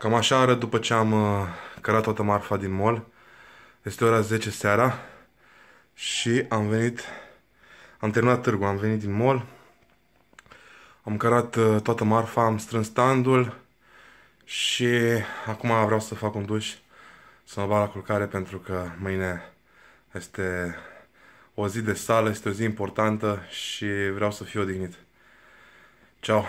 Cam așa arăt după ce am uh, cărat toată marfa din mall. Este ora 10 seara și am venit, am terminat târgul, am venit din mall, am cărat uh, toată marfa, am strâns standul și acum vreau să fac un duș, să mă bag la culcare pentru că mâine este o zi de sală, este o zi importantă și vreau să fiu odihnit. Ciao!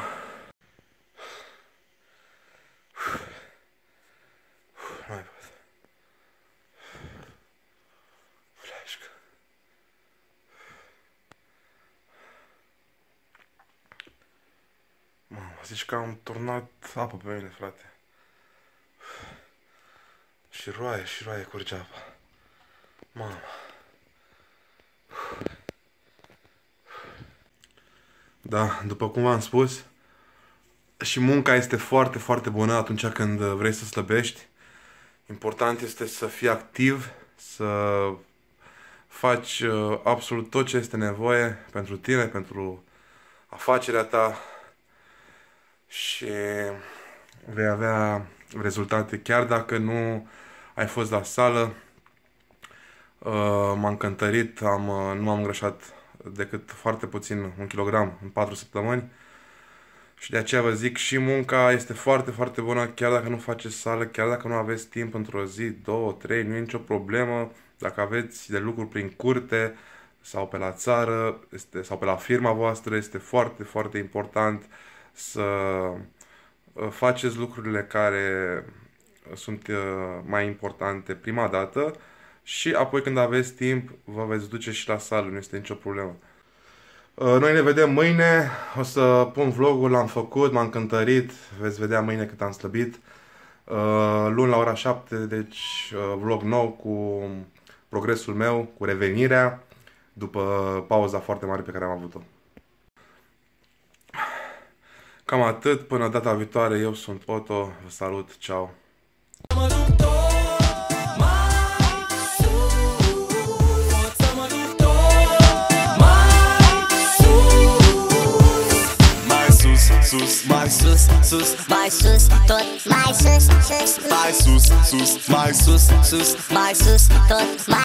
Zici că am turnat apă pe mine, frate. Și roaie, și roaie curge apa. Mamă. Da, după cum v-am spus, și munca este foarte, foarte bună atunci când vrei să slăbești. Important este să fii activ, să faci uh, absolut tot ce este nevoie pentru tine, pentru afacerea ta și vei avea rezultate chiar dacă nu ai fost la sală. Uh, m-am cântărit, am, uh, nu am îngrășat decât foarte puțin, un kilogram în 4 săptămâni. Și de aceea vă zic, și munca este foarte, foarte bună, chiar dacă nu faceți sală, chiar dacă nu aveți timp într-o zi, două, trei, nu e nicio problemă. Dacă aveți de lucruri prin curte sau pe la țară este, sau pe la firma voastră, este foarte, foarte important să uh, faceți lucrurile care sunt uh, mai importante prima dată și apoi când aveți timp vă veți duce și la sală, nu este nicio problemă. Uh, noi ne vedem mâine, o să pun vlogul, l-am făcut, m-am cântărit, veți vedea mâine cât am slăbit. Uh, luni la ora 7, deci uh, vlog nou cu progresul meu, cu revenirea, după pauza foarte mare pe care am avut-o. Cam atât, până data viitoare, eu sunt Otto, vă salut, ciao! sus, mai sus, sus, mai sus, tot mai sus, sus, mai sus, sus, mai sus, sus, mai sus, tot mai